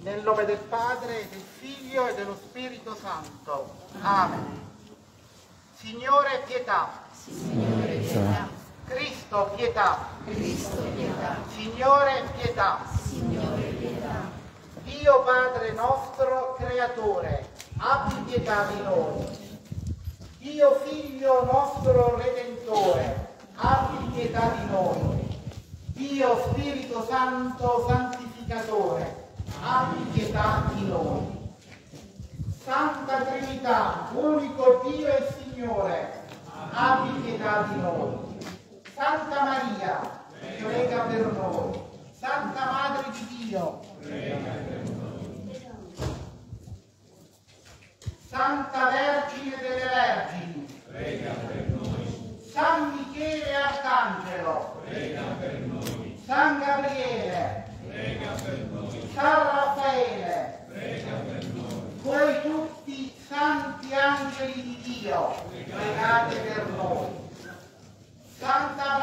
Nel nome del Padre, del Figlio e dello Spirito Santo. Amen. Signore, pietà. Signore, pietà. Cristo, pietà. Cristo, pietà. Signore, pietà. Signore, pietà. Dio Padre nostro, Creatore, abbi pietà di noi. Dio Figlio nostro Redentore, abbi pietà di noi. Dio Spirito Santo Santificatore, abbi pietà di noi. Santa Trinità, unico Dio e Signore, abbi pietà di noi. Santa Maria, prega per noi. Santa Madre di Dio, Santa Vergine delle Vergini, prega per noi. San Michele Arcangelo, prega per noi. San Gabriele, prega per noi. San Raffaele. Voi tutti santi angeli di Dio, pregate per noi. Santa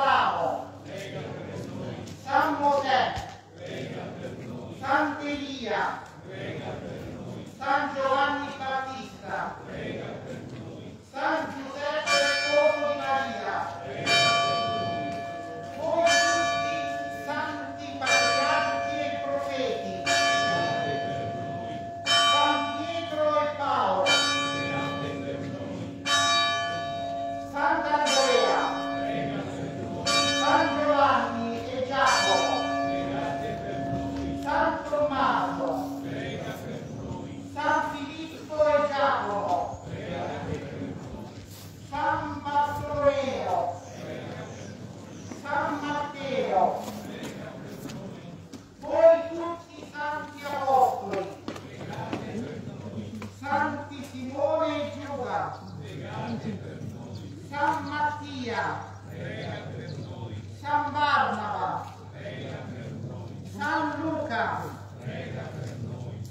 San Mattia. San Barnaba. San Luca.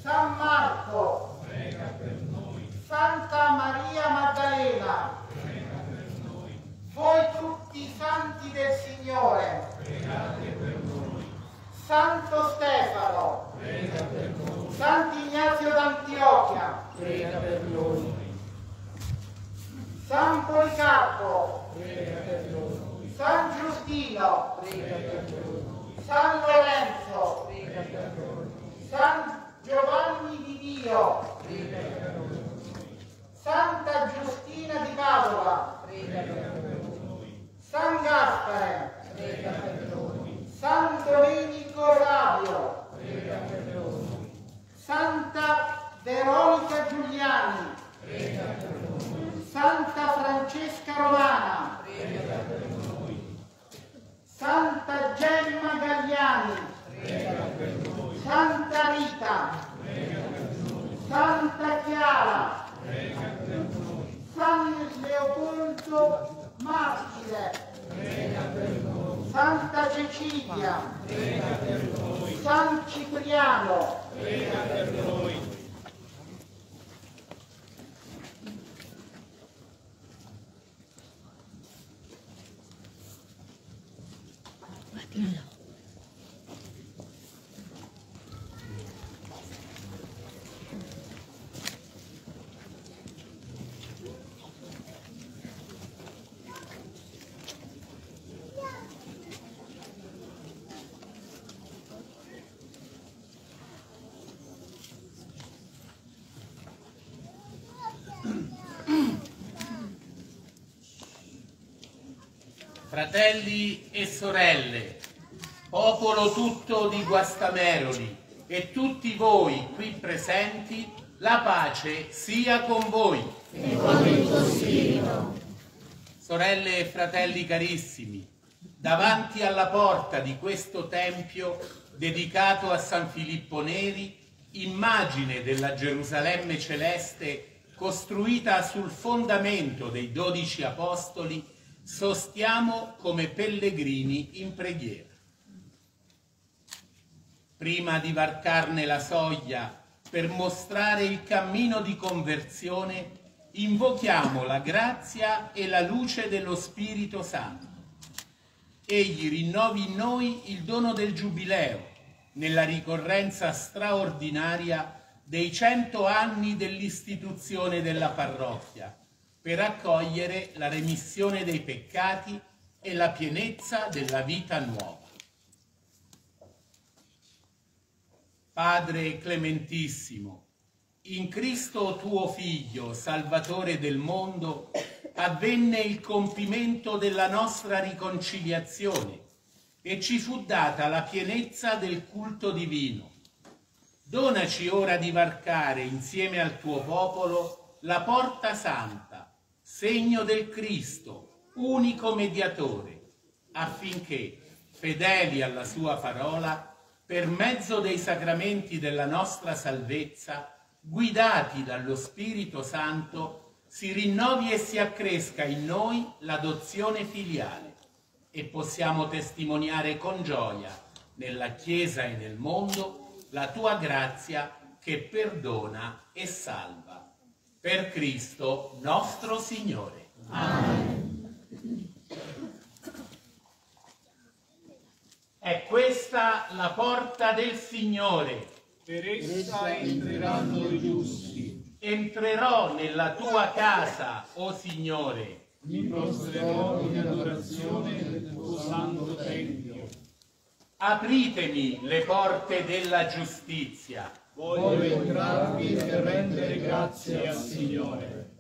San Marco. Santa Maria Maddalena, prega per noi. Voi tutti santi del Signore, pregate per noi. Santo Stefano, prega per noi. Sant'Ignazio d'Antiochia, prega per noi. San Policarpo. San Giustino. San Lorenzo. San Giovanni di Dio. Santa Giustina di Padova, prega per noi. San Gaspare, prega per noi. San Domenico Savio, prega per noi. Santa Veronica Giuliani, prega per noi. Santa Francesca Romana, prega per noi. Santa Gemma Gagliani, prega per noi. Santa Rita, prega per noi. Santa Chiara, prega per noi. San Leopoldo Martire. Santa Cecilia. San Cipriano, prega Fratelli e sorelle, popolo tutto di Guastameroli e tutti voi qui presenti, la pace sia con voi. E con il tuo spirito. Sorelle e fratelli carissimi, davanti alla porta di questo tempio dedicato a San Filippo Neri, immagine della Gerusalemme celeste costruita sul fondamento dei dodici apostoli, sostiamo come pellegrini in preghiera. Prima di varcarne la soglia per mostrare il cammino di conversione, invochiamo la grazia e la luce dello Spirito Santo. Egli rinnovi in noi il dono del giubileo, nella ricorrenza straordinaria dei cento anni dell'istituzione della parrocchia, per accogliere la remissione dei peccati e la pienezza della vita nuova. Padre clementissimo, in Cristo tuo Figlio, Salvatore del mondo, avvenne il compimento della nostra riconciliazione e ci fu data la pienezza del culto divino. Donaci ora di varcare insieme al tuo popolo la porta santa, segno del Cristo, unico mediatore, affinché, fedeli alla sua parola, per mezzo dei sacramenti della nostra salvezza, guidati dallo Spirito Santo, si rinnovi e si accresca in noi l'adozione filiale e possiamo testimoniare con gioia nella Chiesa e nel mondo la tua grazia che perdona e salva. Per Cristo nostro Signore. Amen. È questa la porta del Signore. Per essa entreranno i giusti. Entrerò nella tua casa, o Signore, mi prostrerò in adorazione del tuo santo tempio. Apritemi le porte della giustizia. Voglio entrarvi e rendere grazie al Signore.